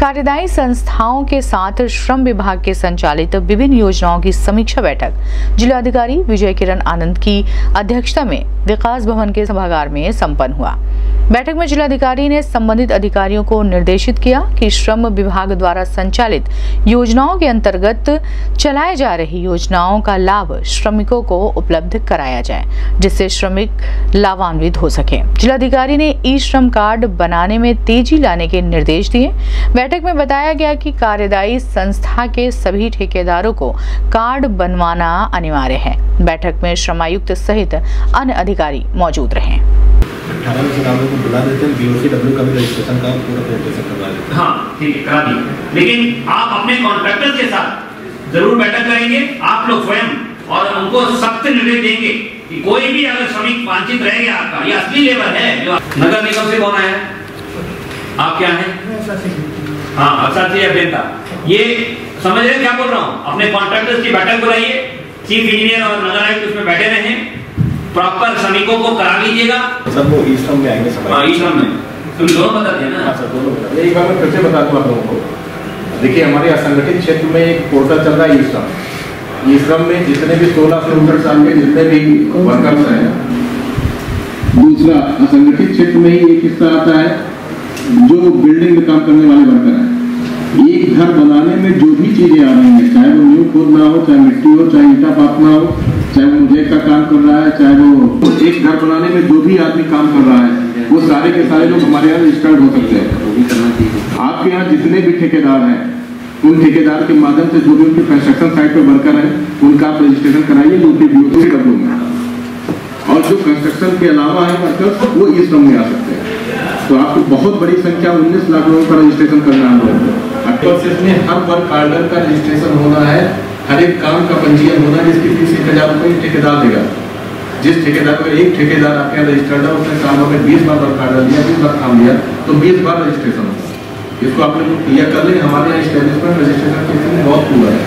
कार्यदायी संस्थाओं के साथ श्रम विभाग के संचालित विभिन्न योजनाओं की समीक्षा बैठक। जिलाधिकारी विजय किरण आनंद की अध्यक्षता में विकास भवन के सभागार में संपन्न हुआ। बैठक में जिलाधिकारी ने संबंधित अधिकारियों को निर्देशित किया कि श्रम विभाग द्वारा संचालित योजनाओं के अंतर्गत चलाए जा रही योजनाओं का लाभ श्रमिकों को उपलब्ध कराया जाए, जिससे श्रमिक लाभान्वित हो सके। जिलाधिकारी ने ई श्रम कार्ड बनाने में तेज़ी लाने के निर्देश दिए। बैठक में बताया गया कि कार्यदायी संस्था के सभी ठेकेदारों को कार्ड बनवाना अनिवार्य है। बैठक में श्रमायुक्त सहित अन्य अधिकारी मौजूद रहे। अठारह में किताबों को बुला देते हैं बीओसी डब्ल्यू का भी रजिस्ट्रेशन का पूरा रजिस्ट्रेशन करवा देते हाँ। ठीक है करा दी लेकिन आप अपने कॉन्ट्रैक्टर के साथ ज़रूर बैठक करेंगे आप लोग स्वयं और उनको सख्त निर्देश देंगे कि कोई भी अगर श्रमिक वांछित रह गया आपका ये असली लेबर है जो नगर निगम से कौन आया? आप क्या हैं? हाँ अक्सर से अभियंता। ये समझ रहे क्या बोल रहा हूँ? अपने कॉन्ट्रैक्टर्स की बैठक बुलाइए चीफ इंजीनियर और नगर आयुक्त उसमें बैठे रहे। प्रॉपर श्रमिकों को करा लीजिएगा। सर वो ई श्रम में आएँगे सब हाँ ई श्रम में। तुम दोनों बताते हैं हाँ सर दोनों बता एक बार मैं फिर से बता दूँ आप लोगों को। देखिए हमारे असंगठित क्षेत्र में एक पोर्टल चल रहा है ई श्रम ई श्रम में जितने भी सोलह से उनसठ साल के जितने भी वर्कर्स हैं दूसरा असंगठित क्षेत्र में ही एक हिस्सा आता है जो बिल्डिंग में काम करने वाले वर्कर हैं। एक घर बनाने में जो भी चीज़ें आ रही हैं चाहे वो न्यू खोदना हो चाहे मिट्टी हो चाहे ईटा पापना हो चाहे वो मुझे का काम कर रहा है चाहे वो एक घर बनाने में जो भी आदमी काम कर रहा है वो सारे के सारे लोग हमारे यहाँ रजिस्टर्ड हो सकते हैं। आपके यहाँ जितने भी ठेकेदार हैं उन ठेकेदार के माध्यम से जो भी उनके कंस्ट्रक्शन साइट पे वर्कर हैं उनका आप रजिस्ट्रेशन कराइए यूपी बीओसी डब्ल्यू में। और जो कंस्ट्रक्शन के अलावा है वर्कर्स वो इस श्रम में आ सकते हैं। तो आपको बहुत बड़ी संख्या 19 लाख लोगों का रजिस्ट्रेशन करना है। में हर वर्क कार्डर का रजिस्ट्रेशन होना है, हर एक काम का पंजीयन होना है, जिसकी फ़ीस एक हज़ार रुपये ठेकेदार देगा। जिस ठेकेदार को एक ठेकेदार आपके यहाँ रजिस्टर्ड है, उसने सालों में बीस बार वर्क कार्डर दिया बीस बार काम लिया तो बीस बार रजिस्ट्रेशन होगा। इसको आप लोग क्लियर कर लें, हमारे यहाँ स्टेब्लिशमेंट रजिस्ट्रेशन की स्थिति बहुत पूरा है।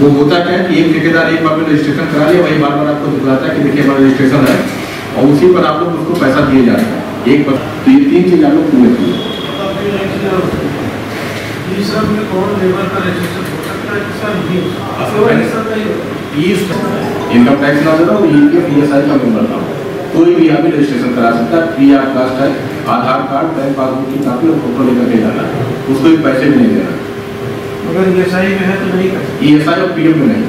वो होता क्या है कि एक ठेकेदार एक बार में रजिस्ट्रेशन करा लिया, वही बार बार आपको दिखलाता है कि देखिए हमारा रजिस्ट्रेशन है, और उसी पर आप लोग उसको पैसा दिए जाते हैं। एक बार तो ये तीन चीज़ आप लोग पूरे इनकम टैक्स ना देता हूँ ये पी एस आई का मेंबर था कोई भी यहाँ पे रजिस्ट्रेशन करा सकता है फ्री ऑफ़ कास्ट है आधार कार्ड बैंक पासबुक की कापी और फ़ोटो लेकर के जाना है। उसको भी पैसे भी नहीं देना अगर ईएसआई में है तो नहीं कर ई एस आई और पी एम में नहीं।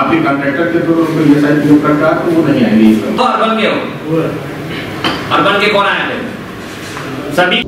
आपके कॉन्ट्रैक्टर के थ्रू उनको E S I P M करता है तो वो नहीं आएँगे इस अर्बन के के कौन आया थे सभी